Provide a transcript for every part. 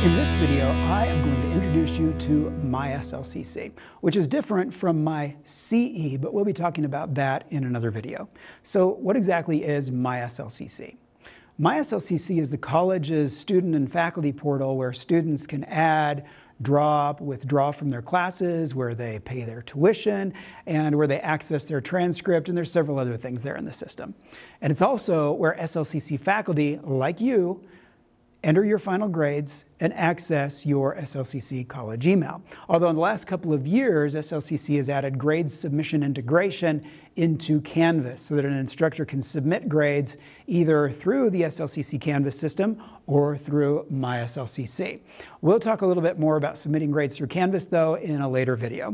video, I am going to introduce you to MySLCC, which is different from my CE, but we'll be talking about that in another video. So what exactly is MySLCC? MySLCC is the college's student and faculty portal where students can add, drop, withdraw from their classes, where they pay their tuition, and where they access their transcript, and there's several other things there in the system. And it's also where SLCC faculty, like you, enter your final grades, and access your SLCC college email. Although in the last couple of years, SLCC has added grades submission integration into Canvas so that an instructor can submit grades either through the SLCC Canvas system or through MySLCC. We'll talk a little bit more about submitting grades through Canvas though in a later video.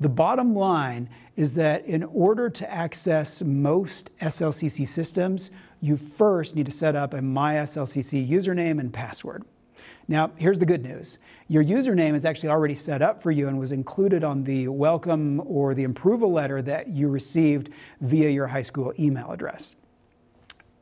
The bottom line is that in order to access most SLCC systems, you first need to set up a MySLCC username and password. Now, here's the good news. Your username is actually already set up for you and was included on the welcome or the approval letter that you received via your high school email address.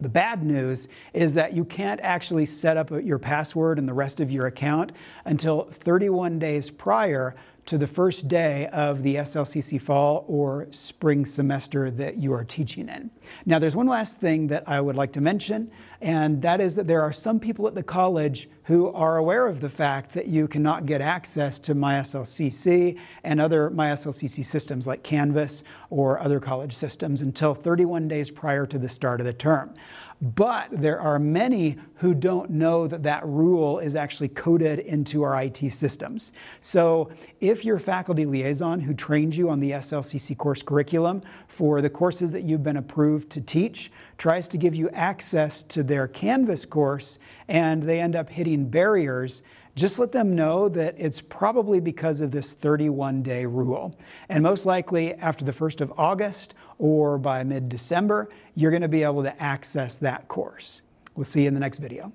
The bad news is that you can't actually set up your password and the rest of your account until 31 days prior to the first day of the SLCC fall or spring semester that you are teaching in. Now, there's one last thing that I would like to mention, and that is that there are some people at the college who are aware of the fact that you cannot get access to MySLCC and other MySLCC systems like Canvas or other college systems until 31 days prior to the start of the term. But there are many who don't know that that rule is actually coded into our IT systems. So if your faculty liaison who trained you on the SLCC course curriculum for the courses that you've been approved to teach tries to give you access to their Canvas course and they end up hitting barriers, just let them know that it's probably because of this 31 day rule. And most likely after the 1st of August or by mid December, you're going to be able to access that course. We'll see you in the next video.